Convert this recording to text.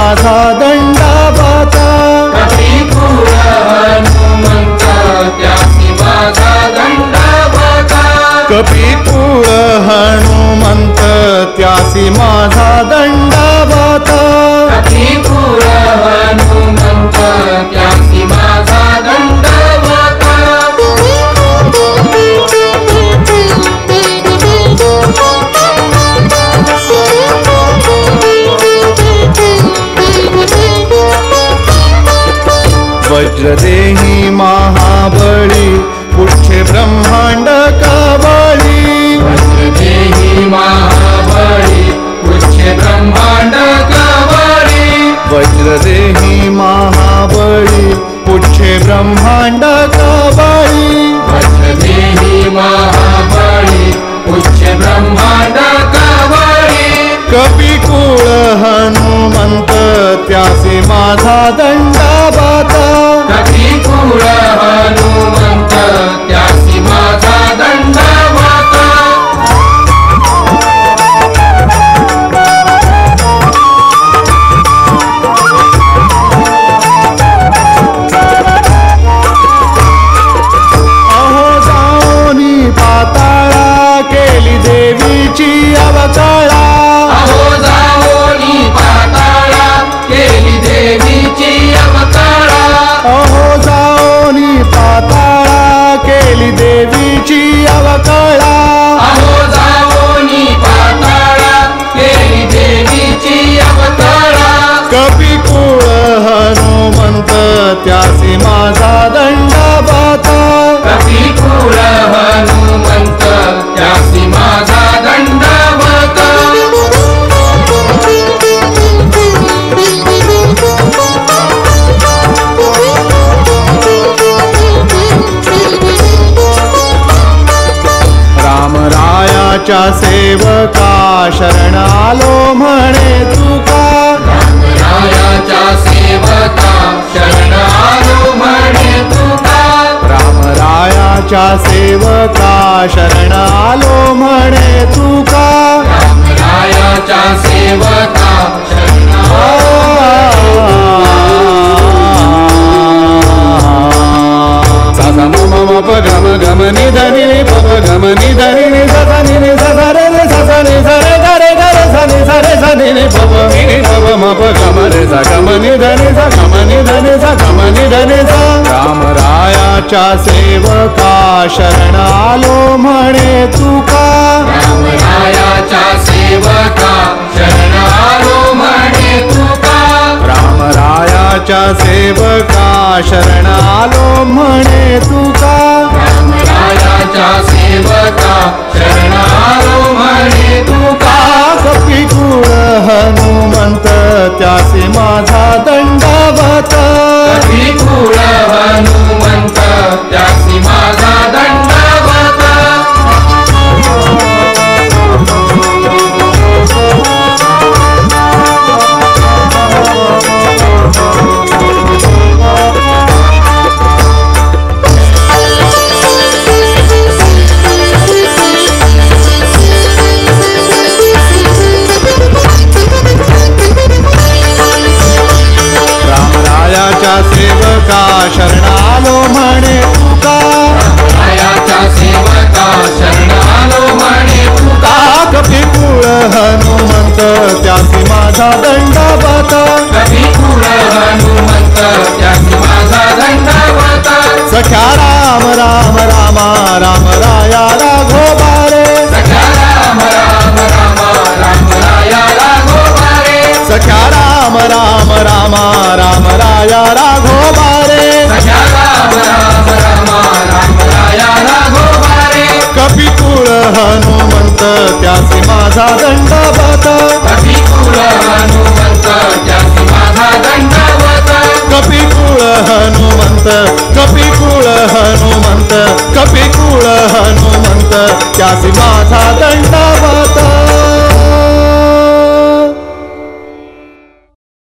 माझा दंडावत कपिकुळ हनुमंत त्यासी माझा दंडवत कपिकुळ हनुमंत त्यासी माझा दंडावत वज्रदेहि महाबि पुहण्ड ब्रह्माण्ड वी वज्रदेहि महाबि पुष् ब्रह्माण्ड काबी वज्रदेहि महाबरी पुच्छ ब्रह्माण्ड का वी वज्रेहि हनुमन्त त्यासि माधा दण्ड अवकाळा. अहो जाओनी पाताळा केली देवीची अवताळा अहो जाऊनी पाताळा केली देवीची अवकाळा. अहो जाओनी पाताळा केली देवीची अवताळा कपिकुळ हनुमंत त्यासी रामरायाच्या सेवका शरण आलो म्हणे तुका. रायाच्या सेवका शरण आलो म्हणे तुका. रामरायाच्या सेवका शरण आलो म्हणे तुका. रायाच्या सेवका मम मप गम निधनी पप गम निधनी सा गम निधनी सा गम निधनी सा गम निधनी सा राम रायाच्या सेवका शरण आलो म्हणे तुका. रायाच्या सेवका शरण आलो म्हणे तुका. राम रायाच्या सेवका शरण आलो म्हणे तुका. रायाच्या सेवका शरण सेवका शरण आलो म्हणे तुका सेवका म्हणे तुका कपिकुळ हनुमंत त्यासी माझा दंडावत. कपिकुळ हनुमंत त्यासी माझा दंडवत. सख्या राम राम रामा राम राया राघोबा रे सख्या राम राम राम राम राया राघोबारे सख्या राम राम रामा राम राया राघोबा कपिकुळ हनुमंत त्यासी माझा दंडावत. कपिकुळ हनुमंत त्यासी माझा दंडवत. कपिकुळ हनुमंत कपिकुळ हनुमंत कपिकुळ हनुमंत त्यासी माझा दंडा